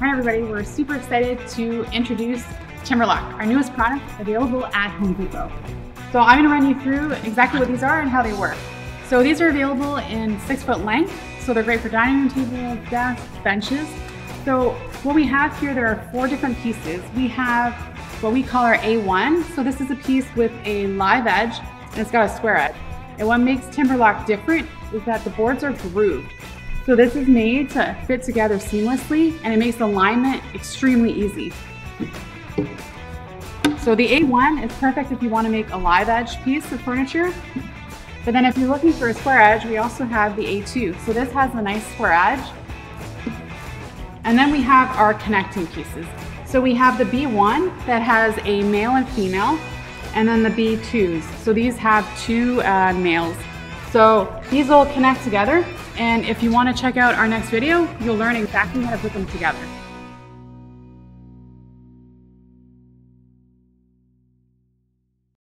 Hi everybody, we're super excited to introduce Timber-Lock, our newest product available at Home Depot. So I'm gonna run you through exactly what these are and how they work. So these are available in six foot length, so they're great for dining room tables, desks, benches. So what we have here, there are four different pieces. We have what we call our A1. So this is a piece with a live edge and it's got a square edge. And what makes Timber-Lock different is that the boards are grooved. So this is made to fit together seamlessly and it makes the alignment extremely easy. So the A1 is perfect if you want to make a live edge piece of furniture. But then if you're looking for a square edge, we also have the A2. So this has a nice square edge. And then we have our connecting pieces. So we have the B1 that has a male and female, and then the B2s. So these have two uh, males. So these will connect together, and if you want to check out our next video, you'll learn exactly how to put them together.